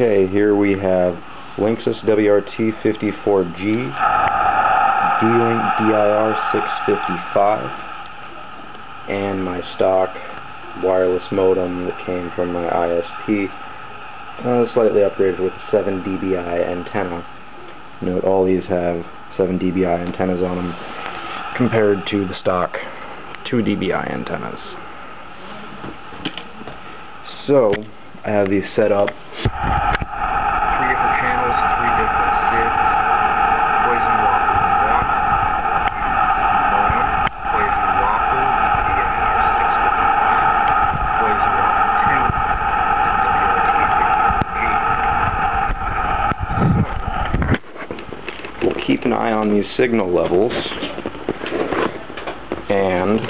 Okay, here we have Linksys WRT54G, D-Link DIR655, and my stock wireless modem that came from my ISP, uh, slightly upgraded with a 7 dBi antenna. Note all these have 7 dBi antennas on them compared to the stock 2 dBi antennas. So, I have these set up. Three different channels, three different SIDs. Poison Waffle 1. Modem. Poison Waffle, DIR655. Poison Waffle 2, and WRT54G. We'll keep an eye on these signal levels and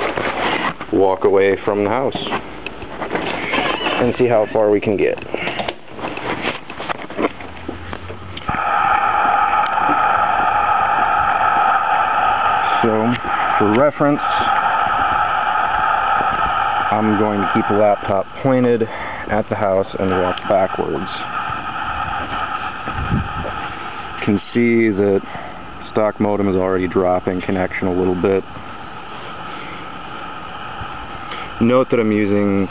walk away from the house and see how far we can get. So, for reference, I'm going to keep the laptop pointed at the house and walk backwards. You can see that stock modem is already dropping connection a little bit. Note that I'm using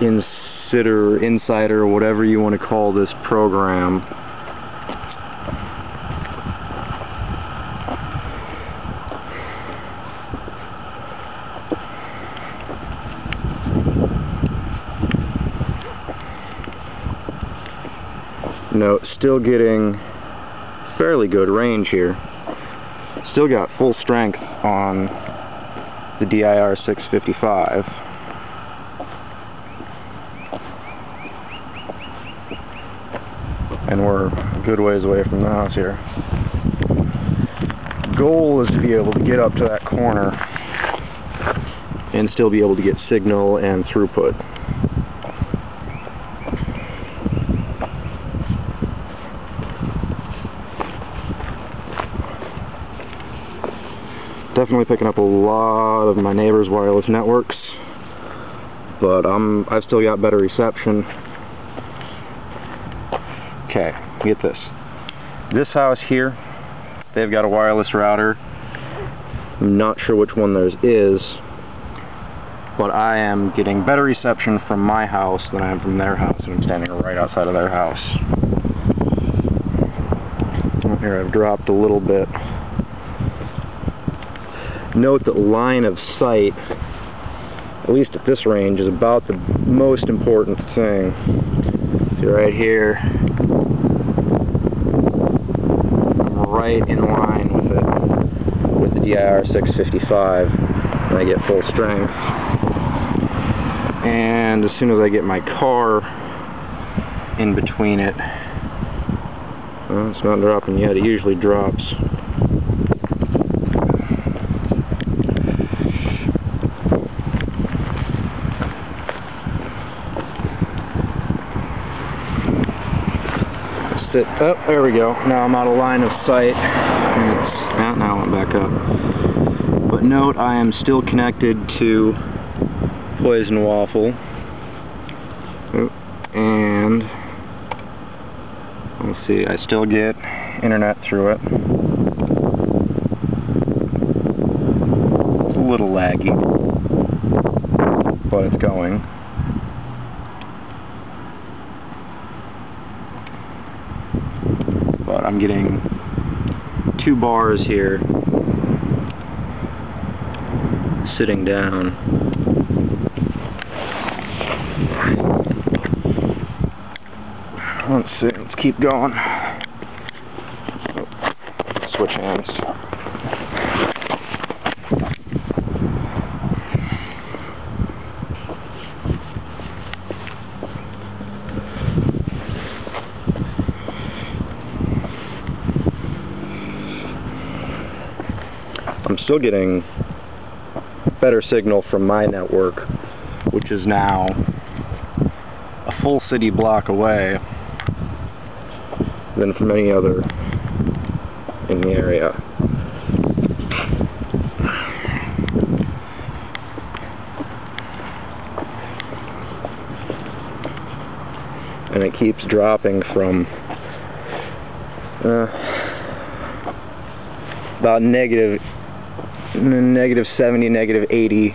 inSSIDer, inSSIDer, whatever you want to call this program. Note, still getting fairly good range here. Still got full strength on the DIR 655. And we're a good ways away from the house here. Goal is to be able to get up to that corner and still be able to get signal and throughput. Definitely picking up a lot of my neighbors' wireless networks, but I'm I've still got better reception Okay, get this. This house here, they've got a wireless router. I'm not sure which one theirs is, but I am getting better reception from my house than I am from their house, and I'm standing right outside of their house. Oh, here I've dropped a little bit. Note that line of sight, at least at this range, is about the most important thing. See right here, right in line with it, with the DIR 655 when I get full strength. And as soon as I get my car in between it, well, it's not dropping yet, it usually drops. It. Oh, there we go. Now I'm out of line of sight. Ah, now I went back up. But note, I am still connected to Poison Waffle. Oh, and let's see, I still get internet through it. It's a little laggy, but it's going. but I'm getting two bars here sitting down. Let's see, let's keep going. Switch hands. I'm still getting better signal from my network, which is now a full city block away than from any other in the area. and it keeps dropping from uh, about negative negative 70, negative 80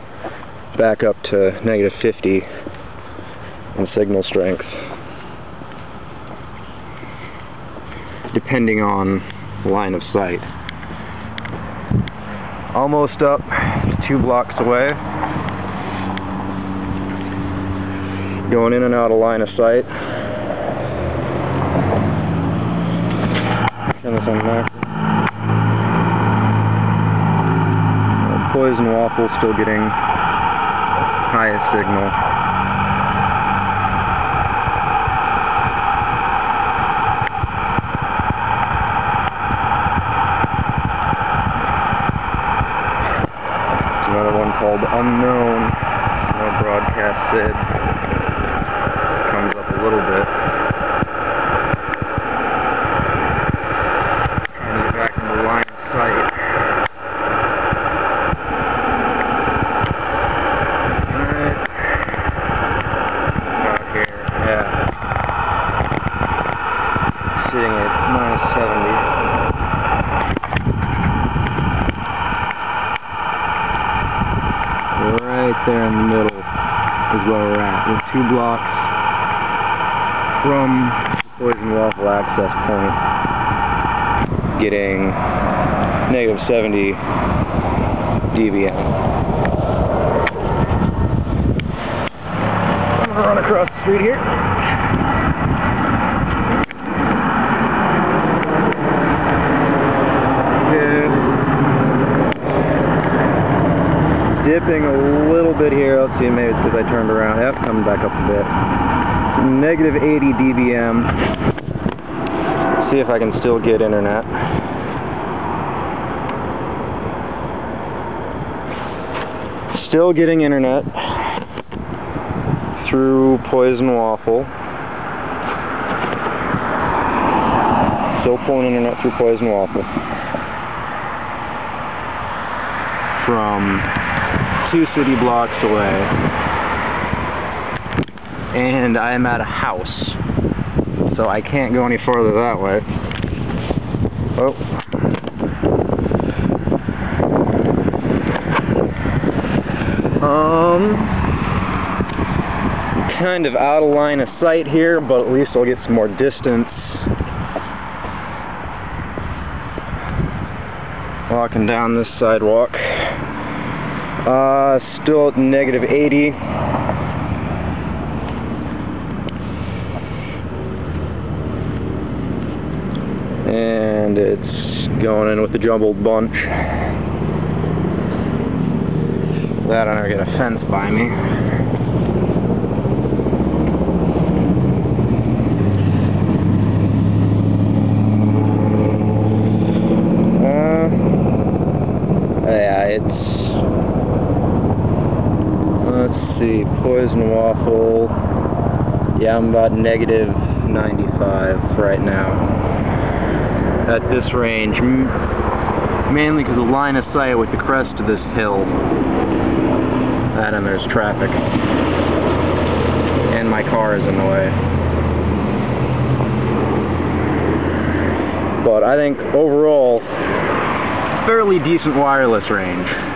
back up to negative 50 in signal strength depending on line of sight. Almost up, two blocks away. Going in and out of line of sight. Turn this on there. Poison waffle still getting highest signal. another one called Unknown. No broadcast SID. Comes up a little bit. Trying to get back into line of sight. Alright. Out here, yeah. Sitting at minus 70. Right there in the middle is where we're at. We're two blocks from the Poison Waffle access point, getting negative 70 dBm. I'm gonna run across the street here. dipping a little bit here. Let's see, maybe it's because I turned around. Yep, coming back up a bit. Negative 80 dBm. See if I can still get internet. Still getting internet through Poison Waffle. Still pulling internet through Poison Waffle. From two city blocks away. And I am at a house. So I can't go any further that way. Oh. Um, kind of out of line of sight here, but at least I'll get some more distance. Walking down this sidewalk. Uh, still at negative 80. And it's going in with the jumbled bunch. That I never get a fence by me. Uh, yeah, it's let's see, poison waffle. Yeah, I'm about negative 95 right now. At this range, mainly because the line of sight with the crest of this hill. That and there's traffic. And my car is in the way. But I think overall, fairly decent wireless range.